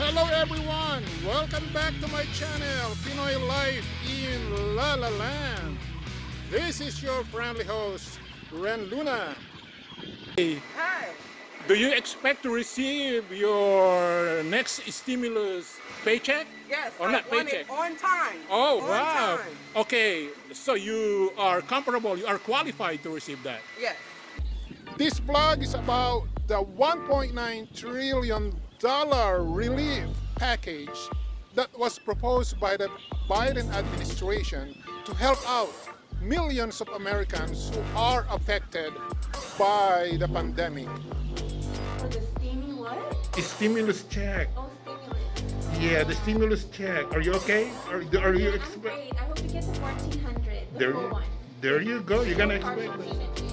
Hello everyone! Welcome back to my channel, Pinoy Life in La La Land. This is your friendly host, Ren Luna. Hey, Hi. do you expect to receive your next stimulus paycheck? Yes, Or I not paycheck. on time. Oh, on wow. Time. Okay, so you are comfortable, you are qualified to receive that. Yes. This blog is about the 1.9 trillion dollar relief package that was proposed by the Biden administration to help out millions of Americans who are affected by the pandemic. For the steamy what? Stimulus check. Oh, stimulus. Yeah, the stimulus check. Are you okay? Are, are you Yeah, I'm expect? I hope you get the 1400 the There full you, one. there you go. You're gonna no partial expect.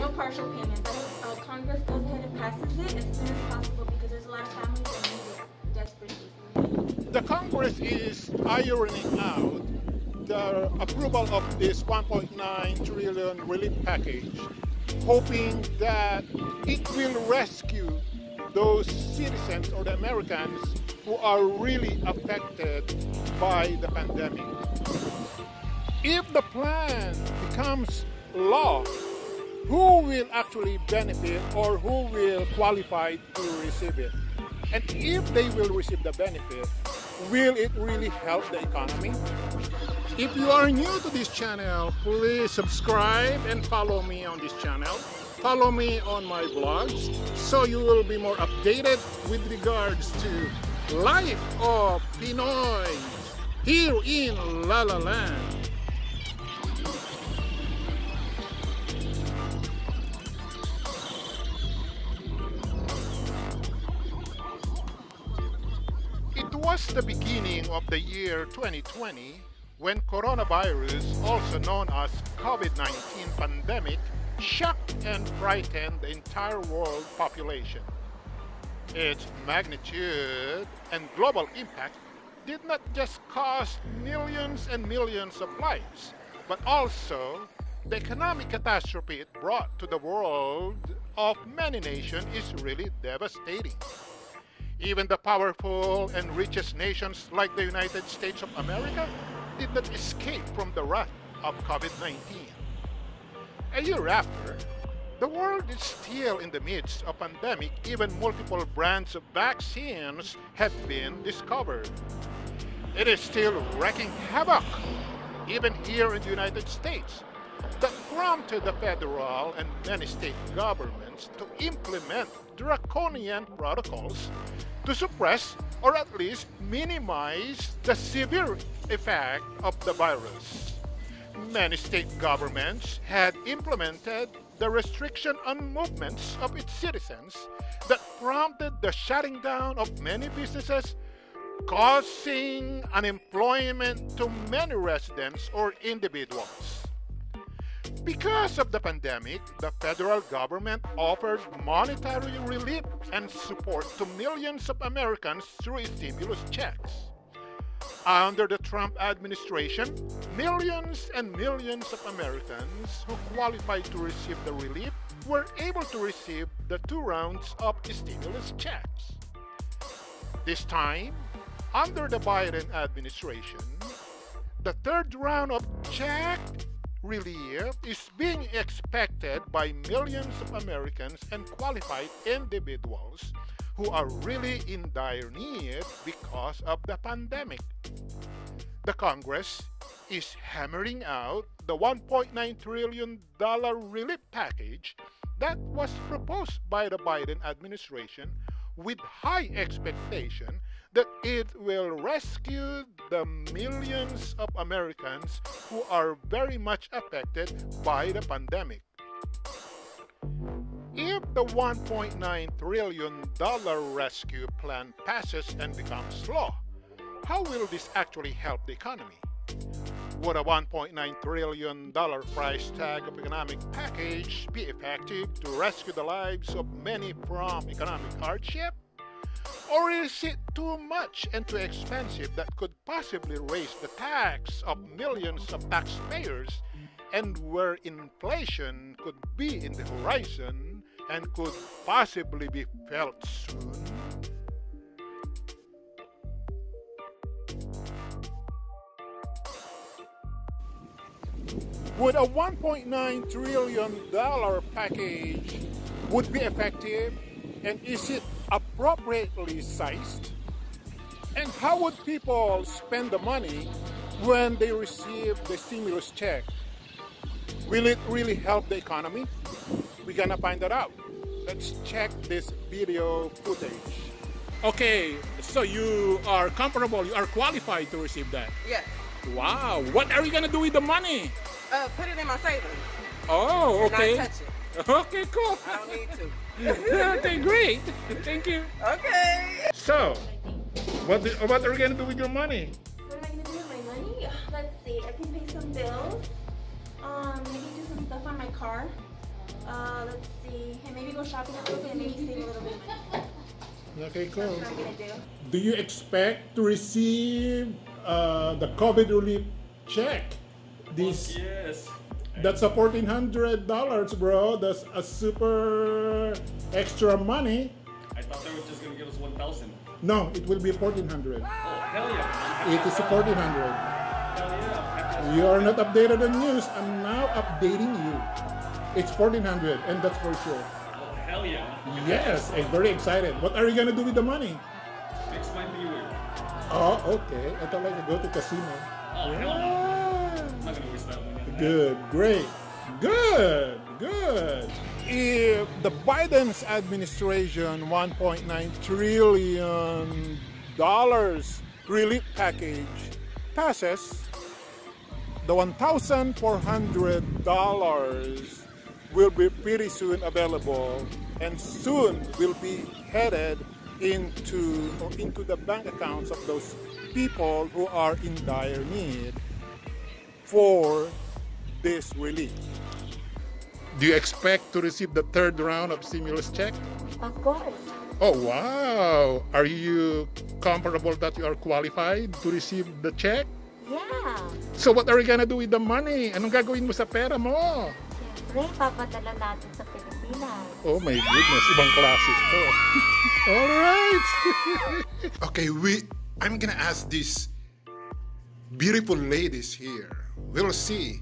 No partial uh, Congress goes ahead and passes it as soon as possible because there's a lot of families that need it desperately. The Congress is ironing out the approval of this 1.9 trillion relief package, hoping that it will rescue those citizens or the Americans who are really affected by the pandemic. If the plan becomes law, who will actually benefit or who will qualify to receive it? And if they will receive the benefit, will it really help the economy? If you are new to this channel, please subscribe and follow me on this channel. Follow me on my blogs so you will be more updated with regards to life of Pinoy here in La La Land. Was the beginning of the year 2020 when coronavirus, also known as COVID-19 pandemic, shocked and frightened the entire world population. Its magnitude and global impact did not just cost millions and millions of lives, but also the economic catastrophe it brought to the world of many nations is really devastating. Even the powerful and richest nations like the United States of America did not escape from the wrath of COVID 19. A year after, the world is still in the midst of pandemic, even multiple brands of vaccines have been discovered. It is still wreaking havoc, even here in the United States, that prompted the federal and many state governments to implement draconian protocols to suppress or at least minimize the severe effect of the virus. Many state governments had implemented the restriction on movements of its citizens that prompted the shutting down of many businesses, causing unemployment to many residents or individuals. Because of the pandemic, the federal government offered monetary relief and support to millions of Americans through stimulus checks. Under the Trump administration, millions and millions of Americans who qualified to receive the relief were able to receive the two rounds of stimulus checks. This time, under the Biden administration, the third round of check relief is being expected by millions of Americans and qualified individuals who are really in dire need because of the pandemic. The Congress is hammering out the $1.9 trillion relief package that was proposed by the Biden administration with high expectation that it will rescue the millions of Americans who are very much affected by the pandemic. If the $1.9 trillion rescue plan passes and becomes law, how will this actually help the economy? Would a $1.9 trillion price tag of economic package be effective to rescue the lives of many from economic hardship? Or is it too much and too expensive that could possibly raise the tax of millions of taxpayers and where inflation could be in the horizon and could possibly be felt soon? Would a 1.9 trillion dollar package would be effective and is it appropriately sized? And how would people spend the money when they receive the stimulus check? Will it really help the economy? We're gonna find that out. Let's check this video footage. Okay, so you are comfortable, you are qualified to receive that. Yes. Wow, what are you gonna do with the money? Uh, put it in my savings. Oh, And okay. not touch it. Okay, cool. I don't need to. Okay, great. Thank you. Okay. So, what, do- what are you gonna do with your money? What am I gonna do with my money? Let's see. I can pay some bills. Um, maybe do some stuff on my car. Uh, let's see. And maybe go shopping a little bit and maybe save a little bit of money. Okay, That's cool. what I'm gonna do. Do you expect to receive uh, the COVID relief check? This Yes. That's a fourteen hundred dollars, bro. That's a super extra money. I thought they were just gonna give us 1,000. No, it will be fourteen hundred. Oh, hell yeah. It is fourteen hundred. Hell yeah. You are not updated on news. I'm now updating you. It's fourteen hundred, and that's for sure. Oh, hell yeah. Yes, I'm very excited. What are you gonna do with the money? Explain to you. Oh, okay. I thought I could go to casino. Oh, hell no. Good, great, good, good. If the Biden's administration 1.9 trillion dollars relief package passes, the 1,400 dollars will be pretty soon available and soon will be headed into into the bank accounts of those people who are in dire need for this relief. Do you expect to receive the third round of stimulus check? Of course. Oh wow! Are you comfortable that you are qualified to receive the check? Yeah. So what are you gonna do with the money? Anong gagawin mo sa pera mo? Siyempre, papadala natin sa Pilipinas. Oh my goodness, ibang klase to. All right. okay, we I'm gonna ask these beautiful ladies here. We'll see.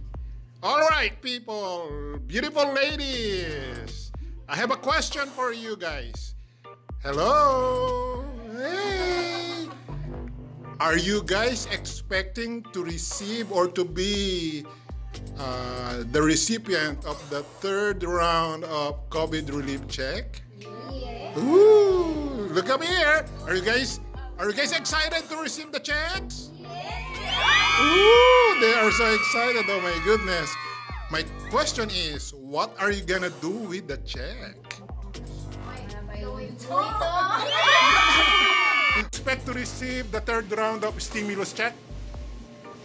All right, people, beautiful ladies. I have a question for you guys. Hello. Hey. Are you guys expecting to receive or to be uh, the recipient of the third round of COVID relief check? Yeah. Ooh, look up here. Are you guys are you guys excited to receive the checks? Ooh, they are so excited. Oh my goodness. My question is, what are you gonna do with the check? Expect to receive the third round of stimulus check?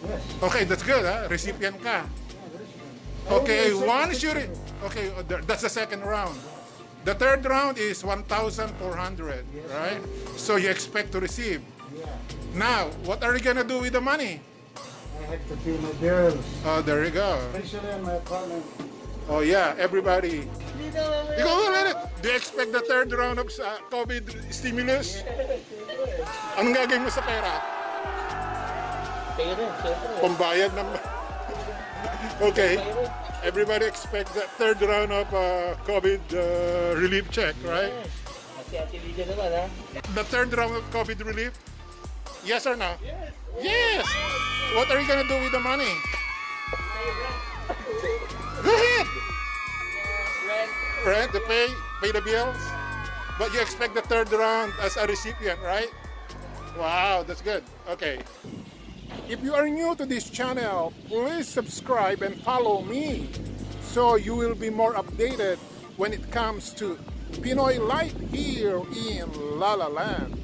Yes. Okay, that's good, huh? Recipient ka. Okay, once you okay, uh, that's the second round. The third round is 1,400, right? So you expect to receive. Yeah. Now, what are you gonna do with the money? I have to pay my bills, Oh, there you go. especially in my apartment. Oh yeah, everybody. Ikaw, wala na. Do you expect the third round of uh, COVID stimulus? Anong gagawin mo sa pera? Pera, siyempre. Pambayad ng... okay. Everybody expect the third round of uh, COVID uh, relief check, right? Kasi Ate Lydia naman, ha? The third round of COVID relief? Yes or no? Yes. Yes. What are you gonna do with the money? Go ahead. Rent Rent to pay, pay the bills. But you expect the third round as a recipient, right? Wow, that's good. Okay. If you are new to this channel, please subscribe and follow me so you will be more updated when it comes to Pinoy life here in La La Land.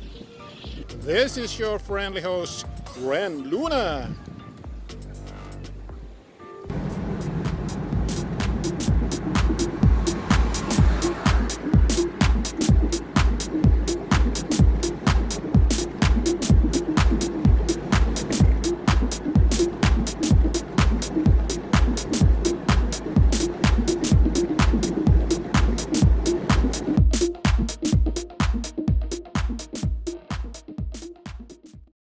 This is your friendly host, Ren Luna.